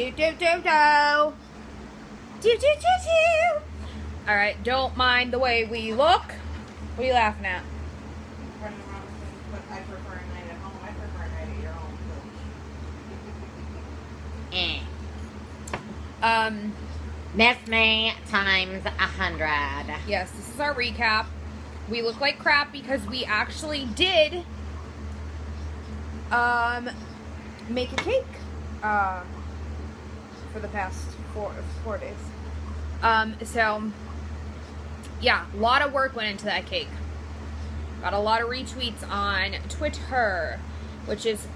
Do do do do. Do do do do. All right, don't mind the way we look. What are you laughing at? Running around with things, but I prefer a night at home. I prefer a night at your home. Eh. Um, Miss me times a hundred. yes, this is our recap. We look like crap because we actually did um make a cake uh for the past four four days. Um, so yeah, a lot of work went into that cake. Got a lot of retweets on Twitter, which is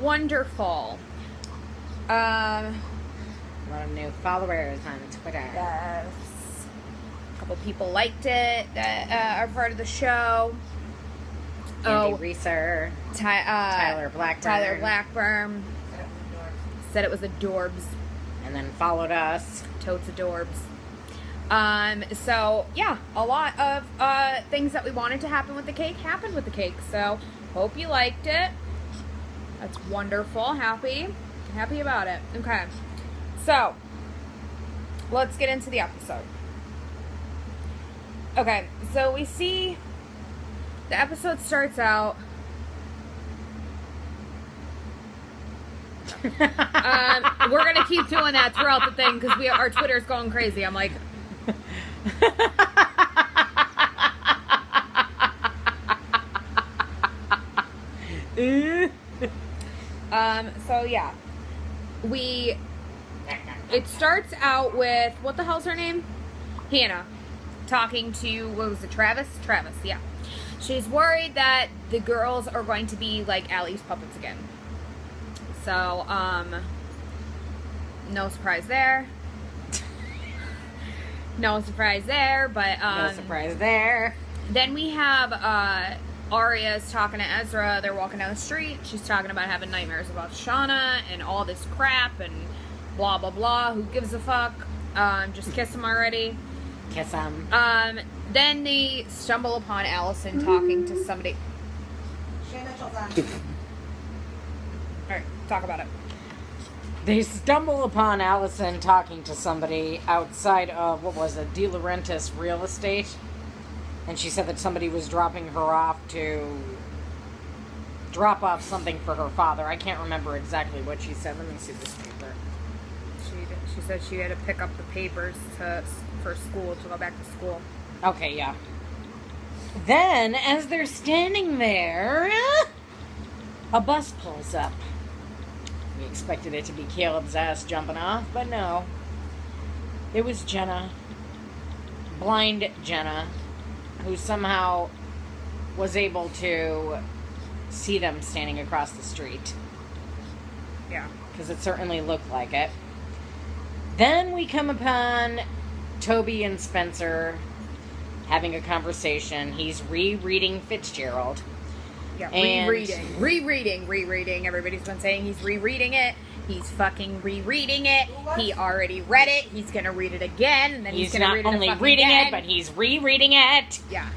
wonderful. Um, A lot of new followers on Twitter. yes. A couple people liked it that uh, are part of the show. Andy Oh, Reeser, Ty, uh, Tyler Blackburn. Tyler Blackburn Set up the door. said it was adorbs. And then followed us. Totes adorbs. Um, so yeah, a lot of uh, things that we wanted to happen with the cake happened with the cake. So hope you liked it. That's wonderful. Happy, happy about it. Okay, so let's get into the episode. Okay, so we see the episode starts out. Um, we're gonna keep doing that throughout the thing because we our Twitter's going crazy. I'm like, um, so yeah, we. It starts out with what the hell's her name? Hanna, talking to what was it? Travis. Travis. Yeah. She's worried that the girls are going to be like Ali's puppets again. So, um, no surprise there. no surprise there, but um, no surprise there. then we have uh, Aria's talking to Ezra. They're walking down the street. She's talking about having nightmares about Shana and all this crap and blah blah blah. Who gives a fuck? Um, just kiss him already. Kiss him. Um, then they stumble upon Alison talking to somebody. Shay All right, talk about it. They stumble upon Alison talking to somebody outside of what was it, DiLaurentis Real Estate, and she said that somebody was dropping her off to drop off something for her father. I can't remember exactly what she said. Let me see this paper. She she said she had to pick up the papers to for school to go back to school. Okay, yeah. Then, as they're standing there, a bus pulls up. We expected it to be Caleb's ass jumping off, but no. It was Jenna. Blind Jenna, who somehow was able to see them standing across the street. Yeah. Because it certainly looked like it. Then we come upon Toby and Spencer having a conversation. He's rereading Fitzgerald. Yeah, And- rereading, rereading, rereading. Everybody's been saying he's rereading it. He's fucking rereading it. He already read it. He's gonna read it again, and then he's, He's, gonna not read it only reading again. it, but he's rereading it. yeah,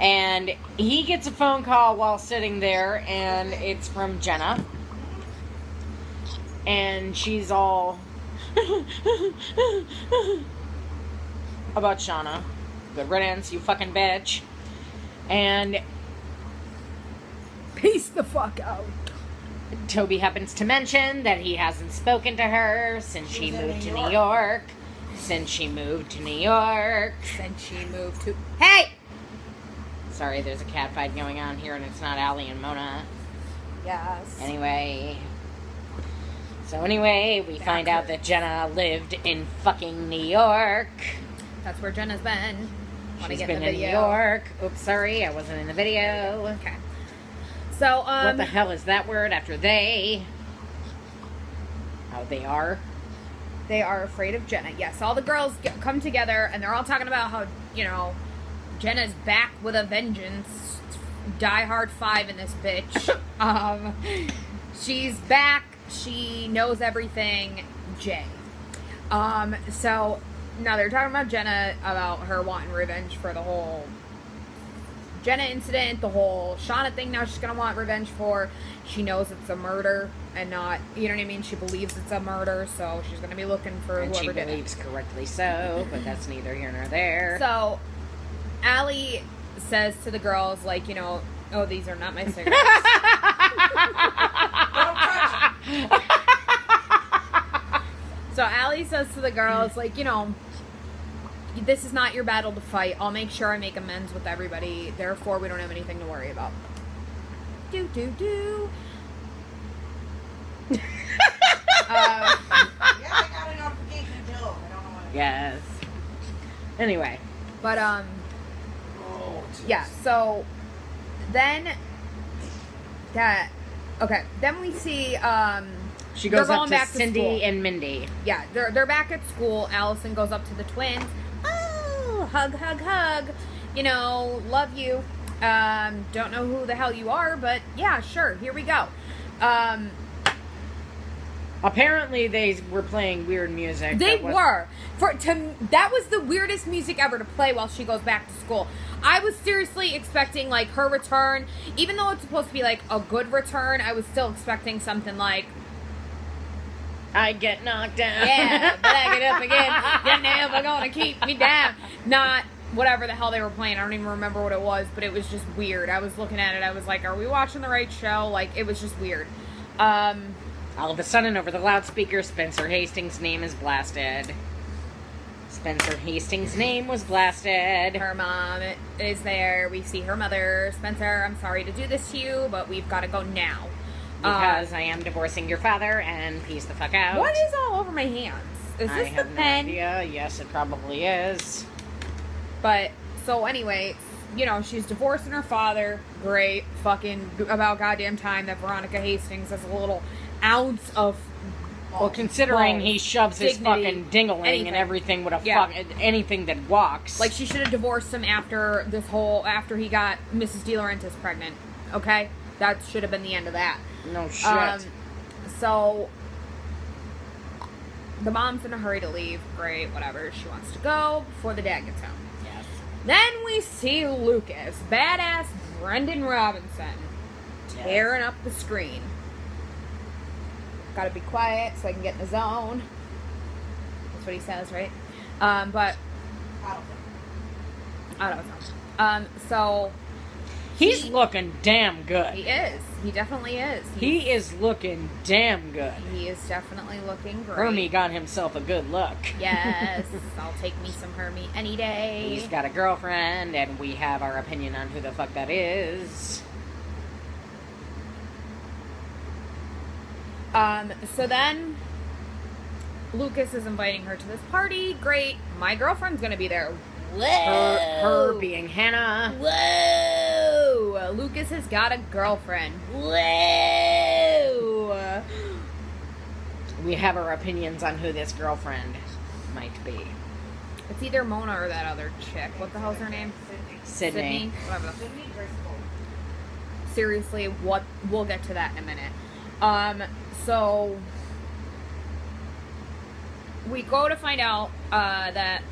And he gets a phone call while sitting there, and it's from Jenna. And she's all about Shana. Good riddance, you fucking bitch. And peace the fuck out. Toby happens to mention that he hasn't spoken to her since she She's in moved New to New York. Since she moved to New York. Since she moved to hey, Sorry, there's a cat fight going on here, and it's not Ali and Mona. yes, Anyway. So, anyway, we find out that Jenna lived in fucking New York. that's where Jenna's been. Want to She's get been in the in New video? York. Oops, sorry, I wasn't in the video. Okay. So um, what the hell is that word after they? Oh, they are? They are afraid of Jenna. Yes, all the girls get, come together and they're all talking about how, you know, Jenna's back with a vengeance. Die Hard 5 in this bitch. um, she's back. She knows everything. Jay. Um, so now they're talking about Jenna about her wanting revenge for the whole Jenna incident, the whole Shana thing. Now she's gonna want revenge for. She knows it's a murder and not, you know what I mean. She believes it's a murder, so she's gonna be looking for and she whoever did it. believes correctly so, but that's neither here nor there. So, Ali says to the girls, like, you know, oh, these are not my cigarettes. So Ali says to the girls, like, you know, this is not your battle to fight. I'll make sure I make amends with everybody. Therefore, we don't have anything to worry about. Do do do. uh, Yeah, I got a notification too. I don't know what yes. Anyway, but um, Oh, yeah. So then that okay. Then we see um. she goes up to back to Cindy school. and Mindy. yeah, they're they're back at school. Alison goes up to the twins. Hug, hug, hug. You know, love you. Um, don't know who the hell you are, but yeah, sure. Here we go. Um, Apparently, they were playing weird music. they was- were for to that was the weirdest music ever to play while she goes back to school. I was seriously expecting like her return, even though it's supposed to be like a good return. I was still expecting something like I get knocked down. Yeah, but I get up again. You're never gonna keep me down. Not whatever the hell they were playing. I don't even remember what it was, but it was just weird. I was looking at it. I was like, "Are we watching the right show?" Like it was just weird. Um, All of a sudden, over the loudspeaker, Spencer Hastings' name is blasted. Spencer Hastings' name was blasted. her mom is there. We see her mother, Spencer. I'm sorry to do this to you, but we've got to go now. Uh, Because I am divorcing your father and peace the fuck out. what is all over my hands? Is this the no pen? idea. Yes, it probably is. But so anyway, you know, she's divorcing her father. Great, fucking about goddamn time that Veronica Hastings has a little ounce of. Well, considering balls, he shoves his fucking dingling anything. and everything with a Yeah. fuck anything that walks. Like she should have divorced him after this whole after he got Mrs. DiLaurentis pregnant. Okay, that should have been the end of that. No shit. Um, so the mom's in a hurry to leave. Great, whatever. She wants to go before the dad gets home. yes. Then we see Lucas, badass Brendan Robinson, tearing up the screen. Gotta be quiet so I can get in the zone. That's what he says, right? Um, but I don't think. I don't know. Um, so He's he- looking damn good. he is. He definitely is. He is looking damn good. He is definitely looking great. Hermie got himself a good look. Yes, I'll take me some Hermie any day. He's got a girlfriend, and we have our opinion on who the fuck that is. Um, so then Lucas is inviting her to this party. Great. My girlfriend's gonna be there. Whoa. Her, her being Hanna. Whoa. Lucas has got a girlfriend. Whoa. We have our opinions on who this girlfriend might be. It's either Mona or that other chick. What the hell's her name? Sydney. Sydney. Whatever. Seriously what we'll get to that in a minute um so we go to find out uh, that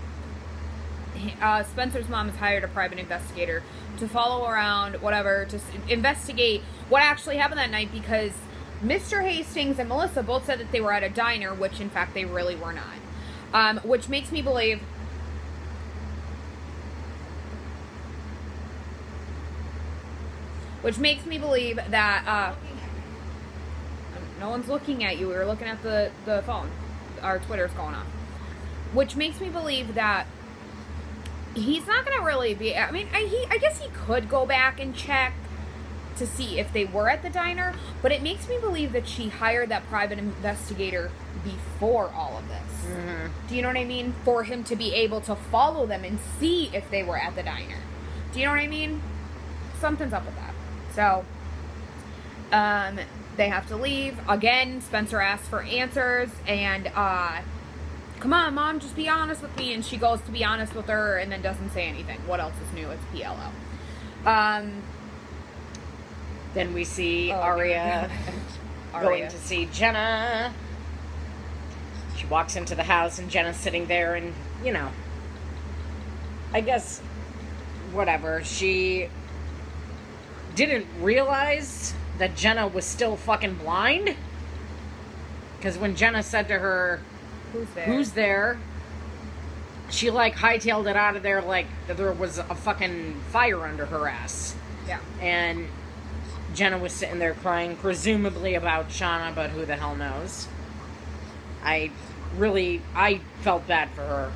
uh, Spencer's mom has hired a private investigator to follow around, whatever, to investigate what actually happened that night because Mr. Hastings and Melissa both said that they were at a diner, which in fact they really were not. Um, which makes me believe. Which makes me believe that uh, no one's looking at you. We were looking at the, the phone. Our Twitter's going on. Which makes me believe that he's not going to really be. I mean, I, he, I guess he could go back and check to see if they were at the diner, but it makes me believe that she hired that private investigator before all of this. Mhm. Do you know what I mean? For him to be able to follow them and see if they were at the diner. Do you know what I mean? Something's up with that. So, um, they have to leave. Again, Spencer asks for answers and, uh, come on, mom, just be honest with me. And she goes to be honest with her and then doesn't say anything. What else is new? It's PLL. Um, Then we see Oh, Aria going to see Jenna. She walks into the house and Jenna's sitting there and, you know, I guess whatever. She didn't realize that Jenna was still fucking blind. Because when Jenna said to her, Who's there? Who's there? She like hightailed it out of there like there was a fucking fire under her ass. Yeah. And Jenna was sitting there crying, presumably about Shana, but who the hell knows. I really, I felt bad for her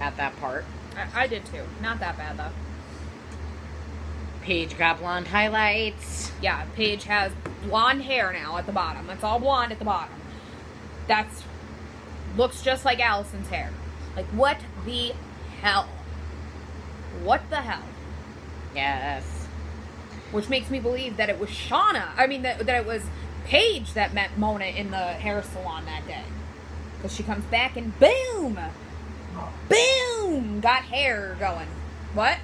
at that part. I, I did too. Not that bad though. Paige got blonde highlights. Yeah, Paige has blonde hair now at the bottom. It's all blonde at the bottom. That's looks just like Alison's hair. Like what the hell? What the hell? Yes. Which makes me believe that it was Shana. I mean that that it was Paige that met Mona in the hair salon that day. Because she comes back and boom, boom, got hair going. What?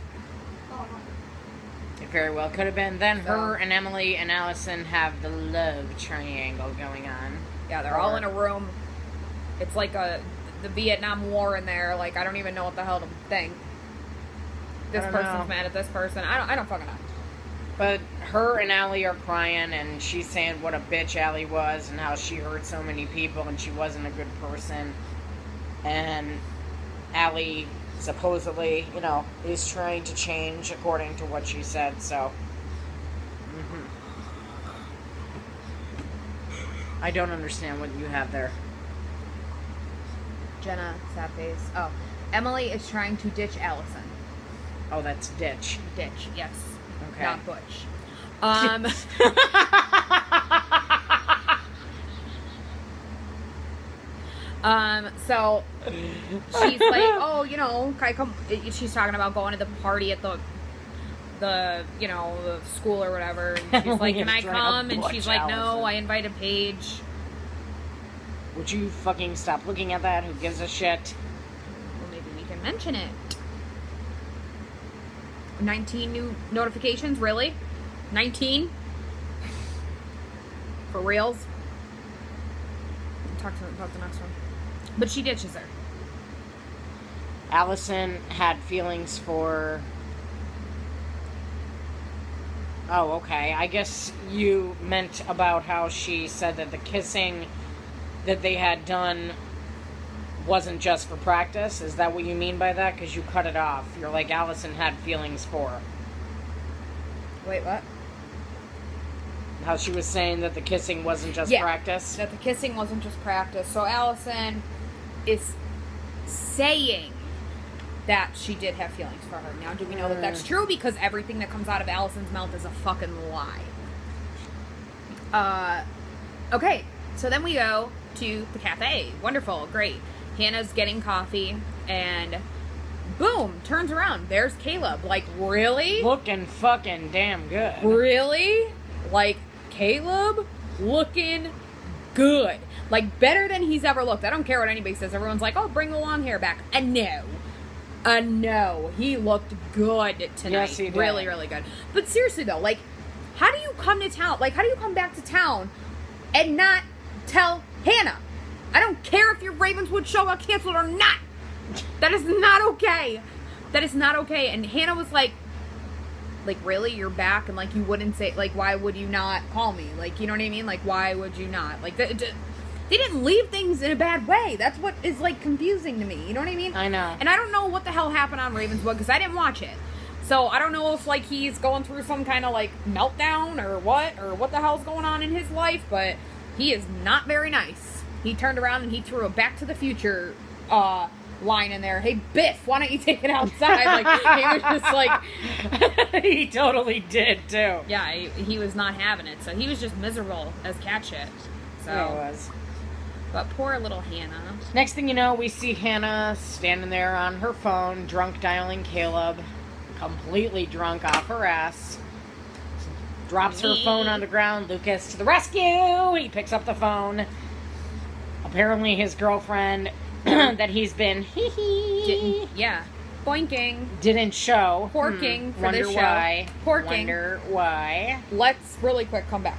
It very well could have been. Then her and Emily and Alison have the love triangle going on. Yeah, they're all in a room. It's like a the Vietnam War in there. Like I don't even know what the hell to think. This person's know. mad at this person. I don't. I don't fucking know. But her and Ali are crying, and she's saying what a bitch Ali was, and how she hurt so many people, and she wasn't a good person. And Ali supposedly, you know, is trying to change according to what she said. So, mhm. I don't understand what you have there. Jenna, sad face. Oh, Emily is trying to ditch Alison. Oh, that's ditch. Ditch, yes, Okay. not Butch. Um, um. So she's like, oh, you know, can I come? She's talking about going to the party at the, the, you know, the school or whatever. And she's like, can I is trying to come? And she's like, no, I invited Paige. Would you fucking stop looking at that? Who gives a shit? Well, maybe we can mention it. 19 new notifications, really? 19? For reals? Talk to about the next one. But she ditches her. Alison had feelings for. Oh, okay. I guess you meant about how she said that the kissing that they had done wasn't just for practice. Is that what you mean by that? Because you cut it off. You're like, Alison had feelings for. Wait, what? How she was saying that the kissing wasn't just Yeah. practice. That the kissing wasn't just practice. So Alison is saying that she did have feelings for her. Now, do we know that that's Mm. true? Because everything that comes out of Alison's mouth is a fucking lie. Uh, okay, so then we go to the cafe. Wonderful, great. Hanna's getting coffee, and boom, turns around. There's Caleb. Like, really? Looking fucking damn good. Really? Like Caleb looking good. Like better than he's ever looked. I don't care what anybody says. Everyone's like, "Oh, bring the long hair back." And no. A no. He looked good tonight. Yes, he did. Really, really good. But seriously though, like how do you come to town? Like how do you come back to town and not tell Hanna? I don't care if your Ravenswood show got canceled or not. That is not okay. That is not okay. And Hanna was like, like really you're back and like you wouldn't say like why would you not call me like you know what i mean like why would you not like th- th- they didn't leave things in a bad way that's what is like confusing to me you know what i mean I know. and i don't know what the hell happened on ravenswood because i didn't watch it so i don't know if like he's going through some kind of like meltdown or what or what the hell's going on in his life but he is not very nice he turned around and he threw a back to the future uh line in there hey biff why don't you take it outside like he was just like he totally did too. yeah, he, he was not having it. So he was just miserable as cat shit. So, Yeah, it was. but poor little Hanna. Next thing you know, we see Hanna standing there on her phone, drunk dialing Caleb, completely drunk off her ass. Drops her phone on the ground. Lucas to the rescue. He picks up the phone. Apparently, his girlfriend that he's been yeah, boinking. didn't show. Porking Hmm, for Wonder this show. why. Porking. Wonder why. Let's really quick come back.